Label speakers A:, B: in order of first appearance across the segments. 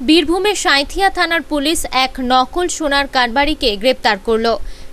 A: বীরভূমের সাঁইথিয়া থানার পুলিশ এক নকল সোনার কারবারিকে গ্রেপ্তার করল।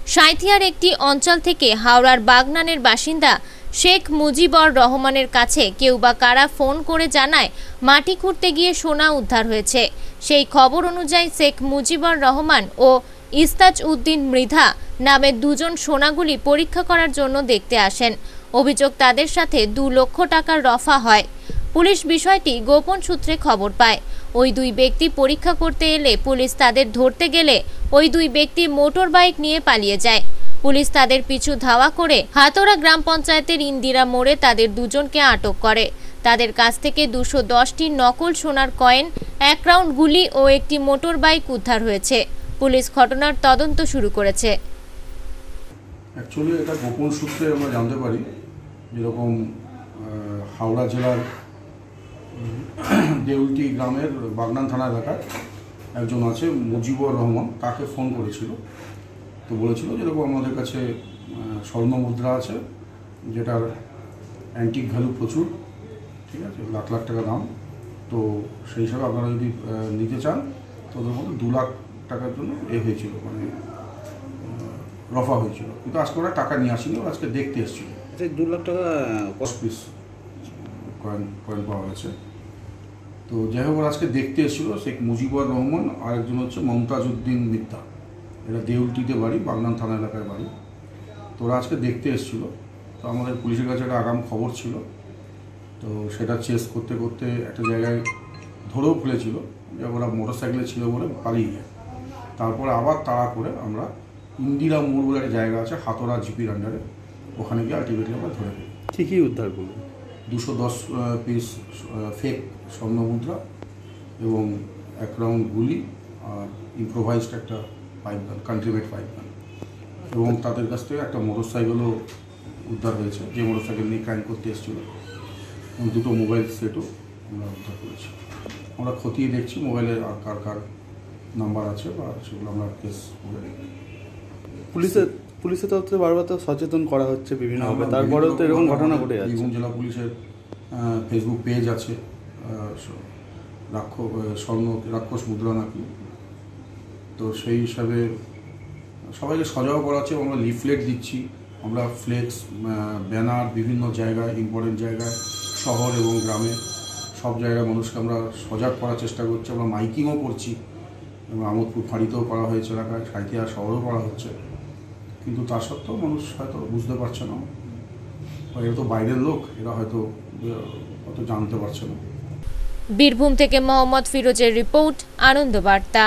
A: সাঁইথিয়ার একটি অঞ্চল থেকে হাওড়ার বাগনানের বাসিন্দা শেখ মুজিবর রহমানের কাছে কেউ বা কারা ফোন করে জানায় মাটি খুঁড়তে গিয়ে সোনা উদ্ধার হয়েছে। সেই খবর অনুযায়ী শেখ মুজিবর রহমান ও ইস্তাজ উদ্দিন মৃধা নামের দুজন সোনাগুলি পরীক্ষা করার জন্য দেখতে আসেন। অভিযোগ তাদের সাথে দু লক্ষ টাকার রফা হয়। পুলিশ বিষয়টি গোপন সূত্রে খবর পায়। ওই দুই ব্যক্তি পরীক্ষা করতে এলে পুলিশ তাদের ধরতে গেলে ওই দুই ব্যক্তি মোটর বাইক নিয়ে পালিয়ে যায়। পুলিশ তাদের পিছু ধাওয়া করে হাতোরা গ্রাম পঞ্চায়েতের ইন্দিরা মোড়ে তাদের দুজনকে আটক করে। তাদের কাছ থেকে দুশো দশটি নকল সোনার কয়েন, এক রাউন্ড গুলি ও একটি মোটর বাইক উদ্ধার হয়েছে। পুলিশ ঘটনার তদন্ত শুরু করেছে।
B: অ্যাকচুয়ালি এটা গোপন সূত্রে আমরা জানতে পারি। যেরকম হাওড়া জেলার দেউলটি গ্রামের বাগনান থানা এলাকার একজন আছে মুজিবুর রহমান। তাকে ফোন করেছিল। তো বলেছিল যেরকম আমাদের কাছে স্বর্ণ মুদ্রা আছে যেটার অ্যান্টিক ভ্যালু প্রচুর ঠিক আছে লাখ লাখ টাকা দাম। তো সেই হিসাবে আপনারা যদি নিতে চান তো ওদের মধ্যে দু লাখ টাকার জন্য এ হয়েছিল মানে রফা হয়েছিল। কিন্তু আজকে ওরা টাকা নিয়ে আসেনি ওরা আজকে দেখতে এসেছিল।
C: আচ্ছা দু লাখ টাকা
B: দশ পিস কয়েন কয়েন পাওয়া গেছে। তো যাই হোক আজকে দেখতে এসেছিল, শেখ মুজিবুর রহমান আর একজন হচ্ছে মমতাজ উদ্দিন মিত্তা। এরা দেউলটিতে বাড়ি, বাগনান থানা এলাকায় বাড়ি। তো ওরা আজকে দেখতে এসেছিল। তো আমাদের পুলিশের কাছে একটা আগাম খবর ছিল। তো সেটা চেস করতে করতে একটা জায়গায় ধরেও ফেলেছিল। যে ওরা মোটর সাইকেলে ছিল বলে পালিয়ে যায় তারপরে আবার তাড়া করে আমরা ইন্দিরা মোড় বলে একটা জায়গা আছে হাতোরা জিপির আন্ডারে ওখানে গিয়ে আলটিমেটলি আমরা ধরে
C: কি কি উদ্ধার করল।
B: দুশো দশ পিস ফেক স্বর্ণ মুদ্রা এবং এক রাউন্ড গুলি আর ইম্প্রোভাইজড একটা পাইপ গান কান্ট্রিমেড পাইপ গান এবং তাদের কাছ থেকে একটা মোটর সাইকেলও উদ্ধার হয়েছে, যে মোটর সাইকেল নিয়ে ক্রাইম করতে এসেছিল। দুটো মোবাইল সেটও আমরা উদ্ধার করেছি। আমরা খতিয়ে দেখছি মোবাইলে আর কার কার নাম্বার আছে বা সেগুলো আমরা কেস করে
C: পুলিশের পুলিশের তরফ থেকে বারবার তো সচেতন করা হচ্ছে বিভিন্নভাবে
B: আমরা
C: তারপরেও তো এরকম ঘটনা ঘটে যাচ্ছে।
B: বীরভূম জেলা পুলিশের ফেসবুক পেজ আছে আহ, স- রাক্ষ স্বর্ণ রাক্ষস মুদ্রা নাকি। তো সেই হিসাবে সবাইকে সজাগ করা হচ্ছে আমরা লিফলেট দিচ্ছি। আমরা ফ্লেক্স ব্যানার বিভিন্ন জায়গায় ইম্পর্টেন্ট জায়গায় শহর এবং গ্রামে সব জায়গায় মানুষকে আমরা সজাগ করার চেষ্টা করছি। আমরা মাইকিংও করছি এবং আমোদপুর ফাঁড়িতেও করা হয়েছে এলাকায় সাঁইথিয়া শহরেও করা হচ্ছে। কিন্তু তা সত্ত্বেও মানুষ হয়তো বুঝতে পারছে না। বা এরা তো বাইরের লোক, এরা হয়তো অত জানতে পারছে না।
A: বীরভূম থেকে মোহাম্মদ ফিরোজের রিপোর্ট আনন্দ বার্তা